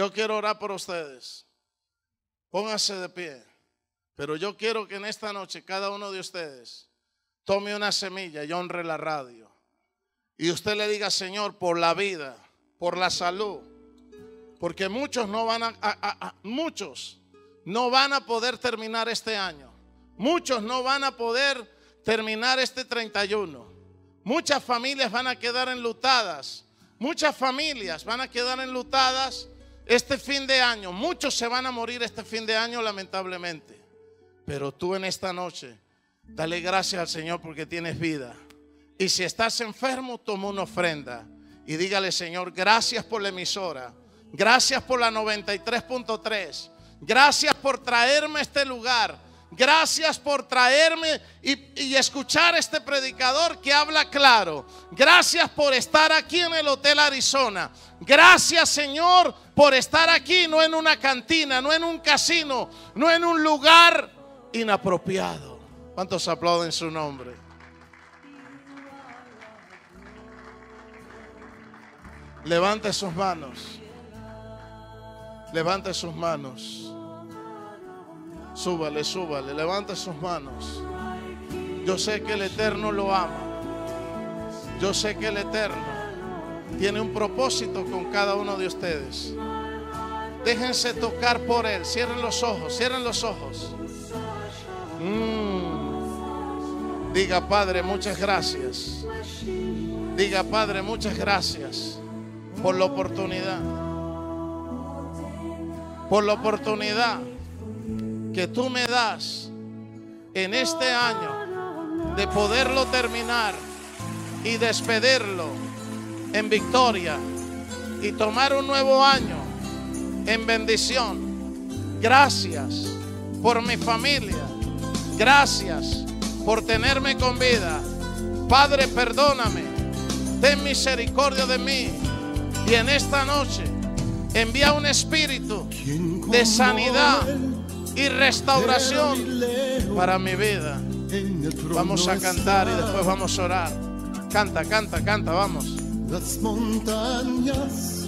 Yo quiero orar por ustedes. Pónganse de pie. Pero yo quiero que en esta noche cada uno de ustedes tome una semilla y honre la radio. Y usted le diga, Señor, por la vida, por la salud. Porque muchos no van a, muchos no van a poder terminar este año. Muchos no van a poder terminar este 31. Muchas familias van a quedar enlutadas. Muchas familias van a quedar enlutadas este fin de año. Muchos se van a morir este fin de año lamentablemente. Pero tú en esta noche, dale gracias al Señor porque tienes vida. Y si estás enfermo, toma una ofrenda y dígale, Señor, gracias por la emisora. Gracias por la 93.3. Gracias por traerme a este lugar. Gracias por traerme y, escuchar este predicador que habla claro. Gracias por estar aquí en el Hotel Arizona. Gracias Señor por estar aquí, no en una cantina, no en un casino, no en un lugar inapropiado. ¿Cuántos aplauden su nombre? Levante sus manos. Levante sus manos. Súbale, súbale, levante sus manos. Yo sé que el Eterno lo ama. Yo sé que el Eterno tiene un propósito con cada uno de ustedes. Déjense tocar por Él. Cierren los ojos, cierren los ojos. Mm. Diga, Padre, muchas gracias. Diga, Padre, muchas gracias por la oportunidad. Por la oportunidad que tú me das en este año de poderlo terminar y despedirlo en victoria y tomar un nuevo año en bendición. Gracias por mi familia. Gracias por tenerme con vida. Padre, perdóname. Ten misericordia de mí. Y en esta noche envía un espíritu de sanidad y restauración para mi vida. Vamos a cantar y después vamos a orar. Canta, canta, canta, vamos. Las montañas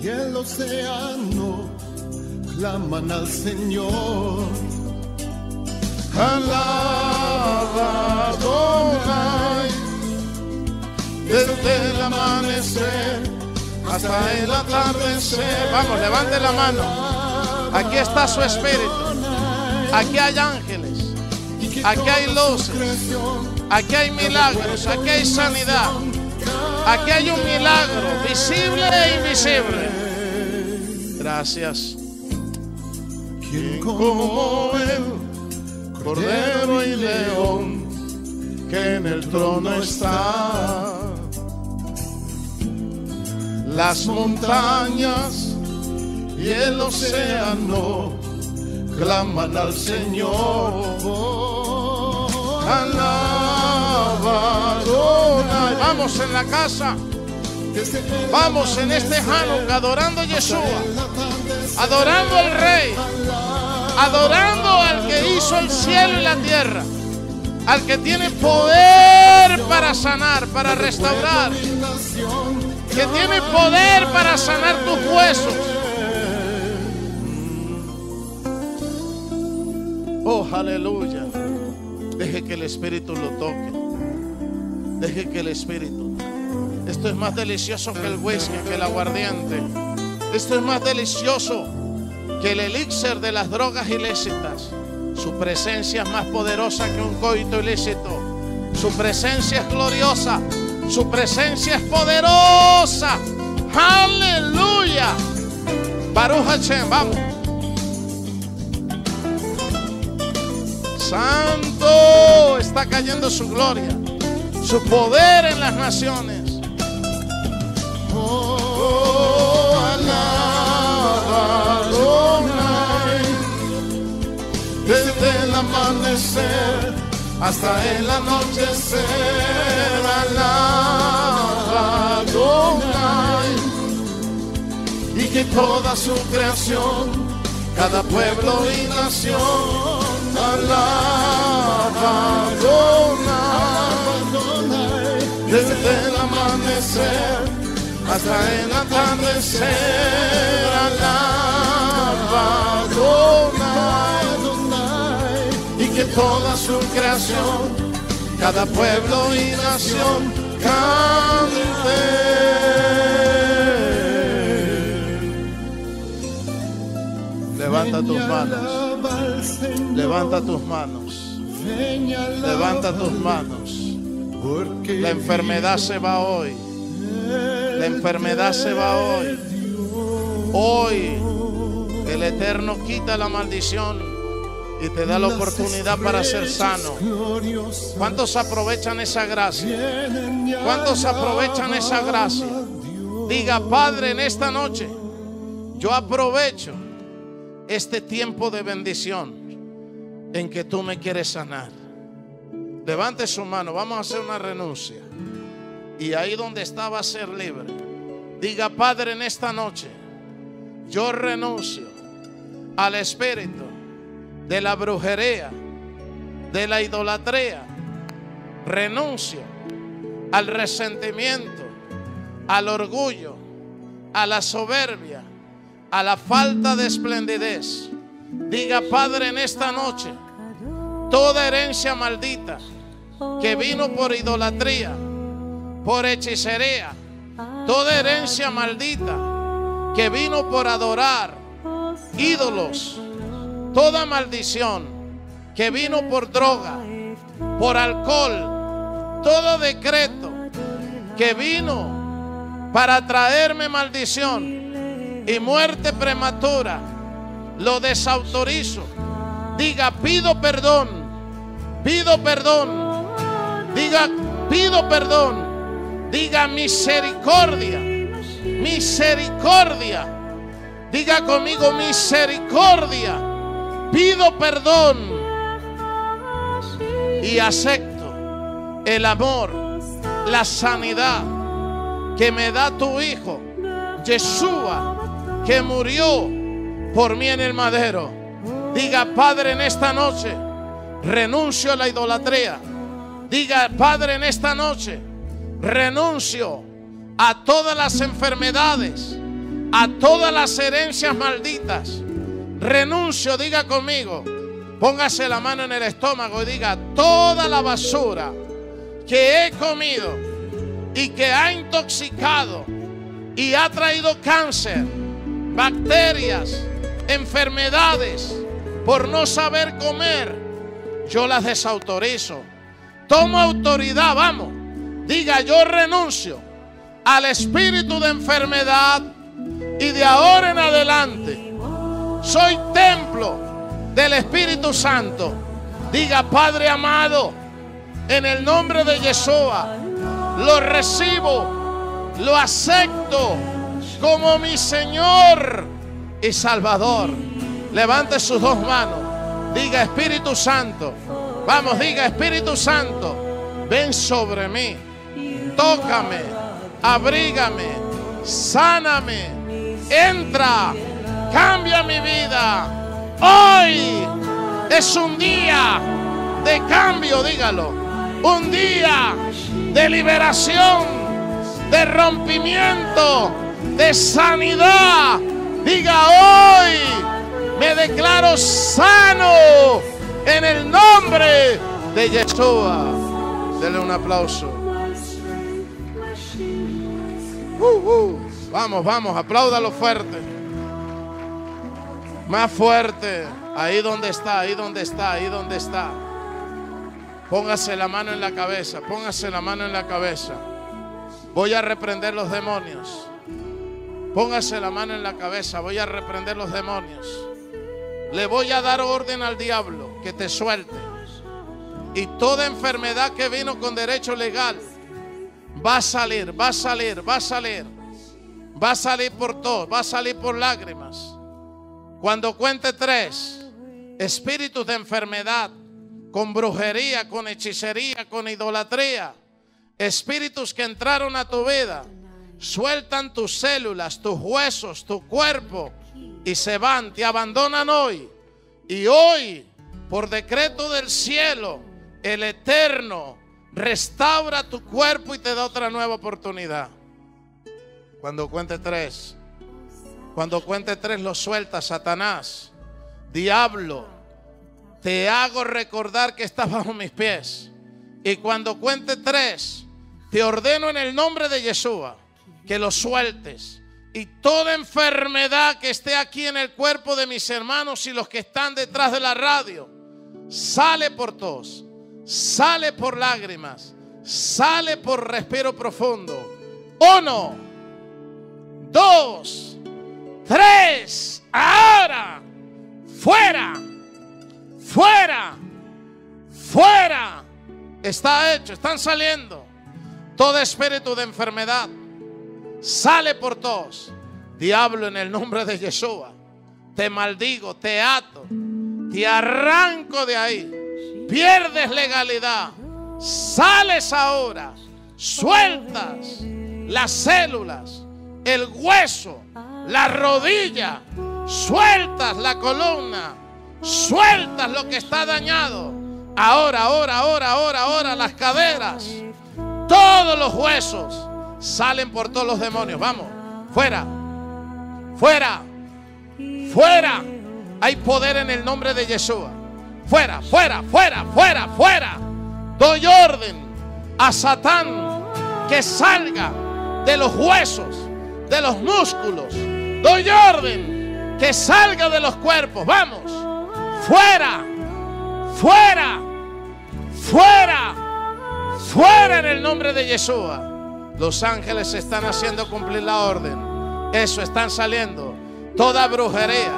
y el océano claman al Señor. Alaba desde el amanecer hasta el atardecer. Vamos, levante la mano. Aquí está su espíritu. Aquí hay ángeles. Aquí hay luces. Aquí hay milagros. Aquí hay sanidad. Aquí hay un milagro visible e invisible. Gracias. Quien como él, cordero y león, que en el trono está. Las montañas y el océano claman al Señor. Alaba, Vamos en la casa. Vamos en este Hanukkah adorando a Yeshua, adorando al Rey, adorando al que hizo el cielo y la tierra, al que tiene poder para sanar, para restaurar, que tiene poder para sanar tus huesos Oh, aleluya. Deje que el Espíritu lo toque. Deje que el Espíritu. Esto es más delicioso que el whisky, que el aguardiente. Esto es más delicioso que el elixir de las drogas ilícitas. Su presencia es más poderosa que un coito ilícito. Su presencia es gloriosa. Su presencia es poderosa. Aleluya. Baruch Hashem, vamos. Santo está cayendo su gloria, su poder en las naciones. Oh, alaba, desde el amanecer hasta el anochecer. Alaba, y que toda su creación, cada pueblo y nación desde el amanecer hasta el atardecer. Alaba Adonai, y que toda su creación, cada pueblo y nación cante. Levanta tus manos. Levanta tus manos. Levanta tus manos. La enfermedad se va hoy. La enfermedad se va hoy. Hoy el Eterno quita la maldición y te da la oportunidad para ser sano. ¿Cuántos aprovechan esa gracia? ¿Cuántos aprovechan esa gracia? Diga, Padre, en esta noche yo aprovecho este tiempo de bendición en que tú me quieres sanar. Levante su mano, vamos a hacer una renuncia. Y ahí donde está va a ser libre. Diga, Padre, en esta noche yo renuncio al espíritu de la brujería, de la idolatría. Renuncio al resentimiento, al orgullo, a la soberbia, a la falta de esplendidez. Diga, Padre, en esta noche, toda herencia maldita que vino por idolatría, por hechicería, toda herencia maldita que vino por adorar ídolos, toda maldición que vino por droga, por alcohol, todo decreto que vino para traerme maldición y muerte prematura, lo desautorizo. Diga, pido perdón, pido perdón, diga, pido perdón, diga misericordia, misericordia, diga conmigo misericordia. Pido perdón y acepto el amor, la sanidad que me da tu Hijo, Yeshua, que murió por mí en el madero. Diga, Padre, en esta noche renuncio a la idolatría. Diga, Padre, en esta noche renuncio a todas las enfermedades, a todas las herencias malditas renuncio, diga conmigo, póngase la mano en el estómago y diga, toda la basura que he comido y que ha intoxicado y ha traído cáncer, bacterias, enfermedades por no saber comer, yo las desautorizo. Tomo autoridad, vamos. Diga, yo renuncio al espíritu de enfermedad y de ahora en adelante soy templo del Espíritu Santo. Diga, Padre amado, en el nombre de Yeshua, lo recibo, lo acepto como mi Señor y Salvador. Levante sus dos manos. Diga, Espíritu Santo. Vamos, diga, Espíritu Santo, ven sobre mí. Tócame, abrígame, sáname. Entra cambia mi vida. Hoy es un día de cambio, dígalo. Un día de liberación, de rompimiento, de sanidad. Diga hoy, me declaro sano en el nombre de Yeshua. Dele un aplauso. Uh, uh. Vamos, vamos, apláudalo fuerte. Más fuerte. Ahí donde está, ahí donde está, ahí donde está. Póngase la mano en la cabeza, póngase la mano en la cabeza. Voy a reprender los demonios. Póngase la mano en la cabeza, voy a reprender los demonios. Le voy a dar orden al diablo que te suelte. Y toda enfermedad que vino con derecho legal va a salir, va a salir, va a salir. Va a salir por todo, va a salir por lágrimas. Cuando cuente tres, espíritus de enfermedad, con brujería, con hechicería, con idolatría, espíritus que entraron a tu vida, sueltan tus células, tus huesos, tu cuerpo y se van, te abandonan hoy. Y hoy, por decreto del cielo, el Eterno restaura tu cuerpo y te da otra nueva oportunidad. Cuando cuente tres. Cuando cuente tres lo suelta Satanás, diablo, te hago recordar que estás bajo mis pies. Y cuando cuente tres, te ordeno en el nombre de Yeshua que lo sueltes. Y toda enfermedad que esté aquí en el cuerpo de mis hermanos y los que están detrás de la radio, sale por tos, sale por lágrimas, sale por respiro profundo. Uno, dos, tres, ahora, fuera, fuera, fuera. Está hecho, están saliendo. Todo espíritu de enfermedad sale por todos. Diablo, en el nombre de Yeshua, te maldigo, te ato, te arranco de ahí. Pierdes legalidad. Sales ahora. Sueltas las células, el hueso, la rodilla. Sueltas la columna. Sueltas lo que está dañado. Ahora, ahora, ahora, ahora, ahora, las caderas. Todos los huesos salen por todos los demonios. Vamos, fuera, fuera, fuera. Hay poder en el nombre de Yeshua. Fuera, fuera, fuera, fuera, fuera. Doy orden a Satán que salga de los huesos, de los músculos. Doy orden que salga de los cuerpos. Vamos, fuera, fuera, fuera, fuera en el nombre de Yeshua. Los ángeles están haciendo cumplir la orden. Eso, están saliendo. Toda brujería,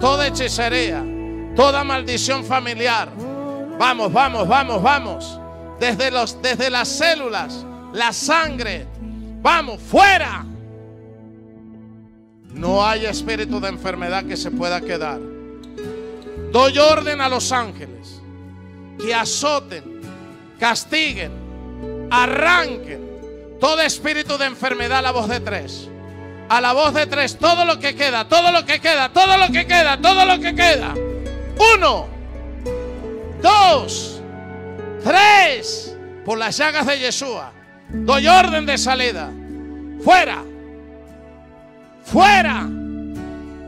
toda hechicería, toda maldición familiar. Vamos, vamos, vamos, vamos. Desde, los, desde las células, la sangre. Vamos, fuera. No hay espíritu de enfermedad que se pueda quedar. Doy orden a los ángeles que azoten, castiguen, arranquen todo espíritu de enfermedad a la voz de tres. A la voz de tres, todo lo que queda, todo lo que queda, todo lo que queda, todo lo que queda. Uno, dos, tres. Por las llagas de Yeshua. Doy orden de salida. Fuera. Fuera.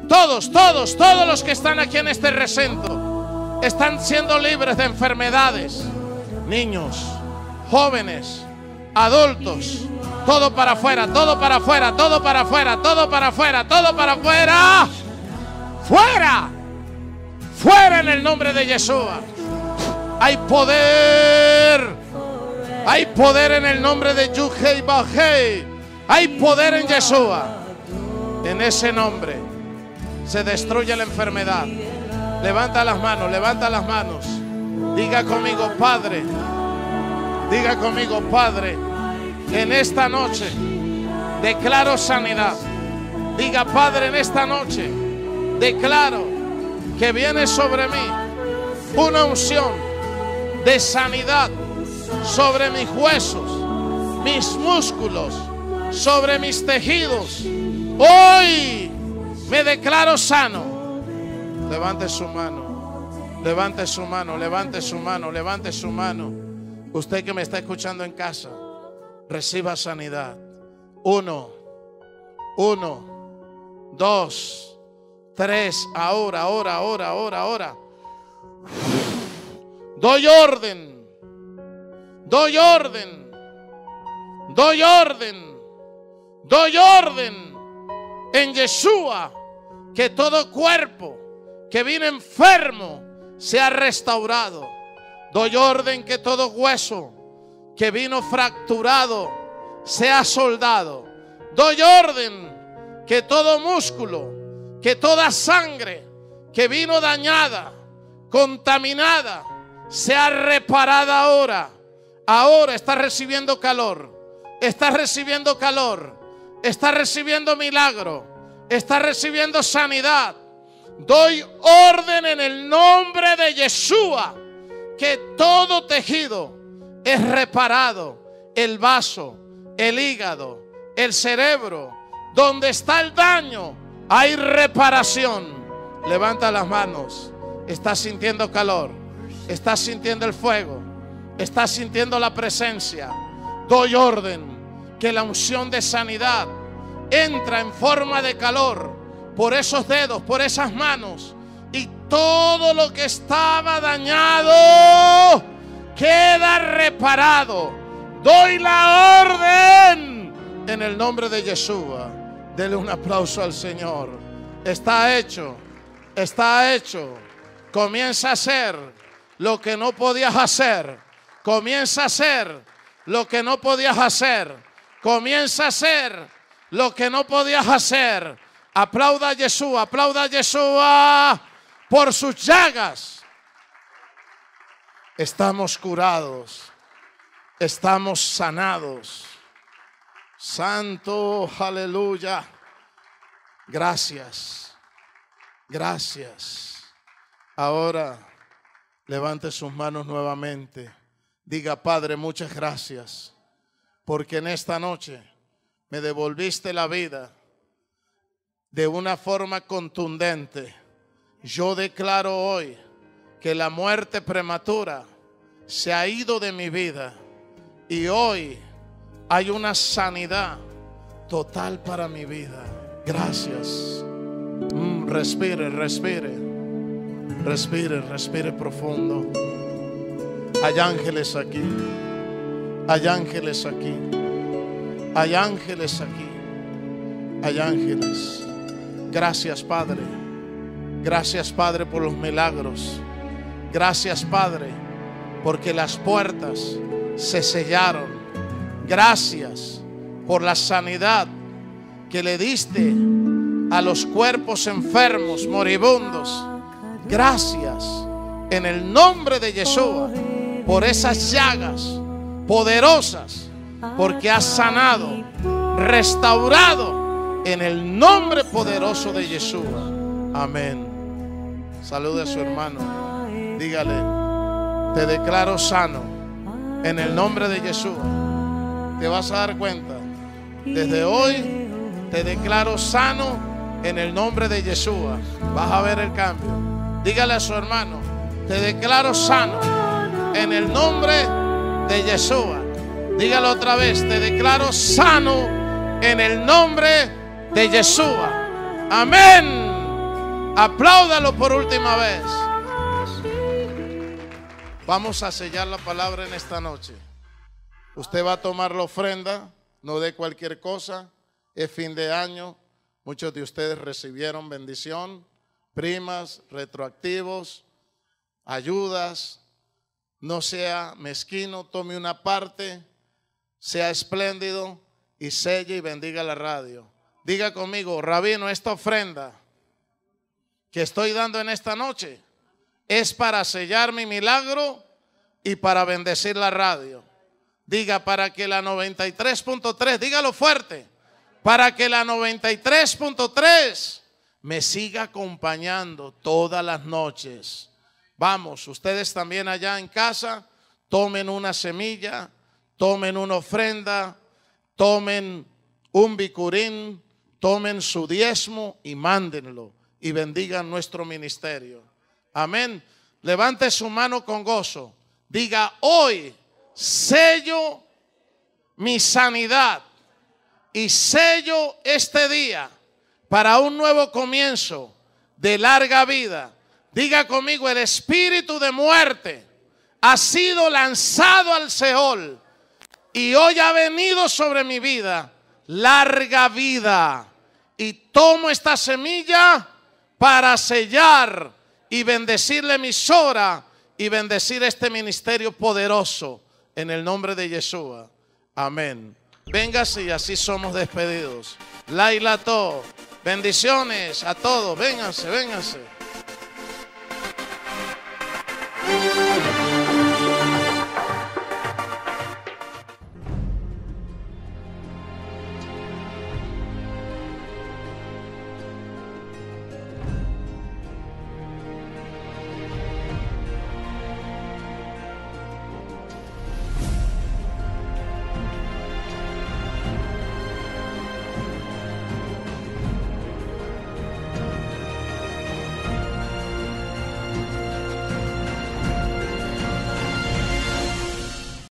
Todos, todos, todos los que están aquí en este recinto están siendo libres de enfermedades. Niños, jóvenes, adultos. Todo para afuera, todo para afuera, todo para afuera, todo para afuera, todo para afuera. Fuera. Fuera en el nombre de Yeshua. Hay poder. Hay poder en el nombre de Yuhei Bajei. Hay poder en Yeshua. En ese nombre se destruye la enfermedad. Levanta las manos, levanta las manos. Diga conmigo, Padre. Diga conmigo, Padre, en esta noche declaro sanidad. Diga, Padre, en esta noche declaro que viene sobre mí una unción de sanidad sobre mis huesos, mis músculos, sobre mis tejidos. Hoy me declaro sano. Levante su mano, levante su mano, levante su mano, levante su mano. Usted que me está escuchando en casa, reciba sanidad. Uno, uno, dos, tres, ahora, ahora, ahora, ahora, ahora. Doy orden, doy orden, doy orden, doy orden en Yeshua que todo cuerpo que viene enfermo sea restaurado Doy orden que todo hueso que vino fracturado sea soldado. Doy orden que todo músculo, que toda sangre que vino dañada, contaminada, sea reparada ahora. Ahora está recibiendo calor. Está recibiendo calor. Está recibiendo milagro. Está recibiendo sanidad. Doy orden en el nombre de Yeshua que todo tejido es reparado. El vaso, el hígado, el cerebro. Donde está el daño, hay reparación. Levanta las manos. Estás sintiendo calor. Estás sintiendo el fuego. Estás sintiendo la presencia. Doy orden que la unción de sanidad entra en forma de calor por esos dedos, por esas manos. Todo lo que estaba dañado queda reparado. Doy la orden en el nombre de Yeshua. Dele un aplauso al Señor. Está hecho, está hecho. Comienza a hacer lo que no podías hacer. Comienza a hacer lo que no podías hacer. Comienza a hacer lo que no podías hacer. Aplauda a Yeshua, aplauda a Yeshua por sus llagas. Estamos curados, estamos sanados. Santo, aleluya. Gracias, gracias. Ahora levante sus manos nuevamente. Diga, Padre, muchas gracias, porque en esta noche me devolviste la vida de una forma contundente. Yo declaro hoy que la muerte prematura se ha ido de mi vida y hoy hay una sanidad total para mi vida. Gracias. Mm, respire, respire. Respire, respire profundo. Hay ángeles aquí. Hay ángeles aquí. Hay ángeles aquí. Hay ángeles. Gracias, Padre. Gracias, Padre, por los milagros. Gracias, Padre, porque las puertas se sellaron. Gracias por la sanidad que le diste a los cuerpos enfermos, moribundos. Gracias en el nombre de Yeshua por esas llagas poderosas, porque has sanado, restaurado en el nombre poderoso de Yeshua. Amén. Salude a su hermano. Dígale, te declaro sano en el nombre de Yeshua. Te vas a dar cuenta. Desde hoy te declaro sano en el nombre de Yeshua. Vas a ver el cambio. Dígale a su hermano, te declaro sano en el nombre de Yeshua. Dígalo otra vez, te declaro sano en el nombre de Yeshua. Amén. Apláudalo por última vez. Vamos a sellar la palabra en esta noche. Usted va a tomar la ofrenda, no de cualquier cosa. Es fin de año. Muchos de ustedes recibieron bendición, primas, retroactivos, ayudas. No sea mezquino, tome una parte, sea espléndido y selle y bendiga la radio. Diga conmigo, rabino, esta ofrenda que estoy dando en esta noche es para sellar mi milagro y para bendecir la radio. Diga para que la 93.3, dígalo fuerte, para que la 93.3 me siga acompañando todas las noches. Vamos, ustedes también allá en casa, tomen una semilla, tomen una ofrenda, tomen un bicurín, tomen su diezmo y mándenlo y bendigan nuestro ministerio. Amén. Levante su mano con gozo. Diga, hoy sello mi sanidad y sello este día para un nuevo comienzo de larga vida. Diga conmigo, el espíritu de muerte ha sido lanzado al Seol y hoy ha venido sobre mi vida larga vida. Y tomo esta semilla para sellar y bendecir la emisora y bendecir este ministerio poderoso en el nombre de Yeshua. Amén. Véngase y así somos despedidos. Laila to. Bendiciones a todos. Vénganse, vénganse.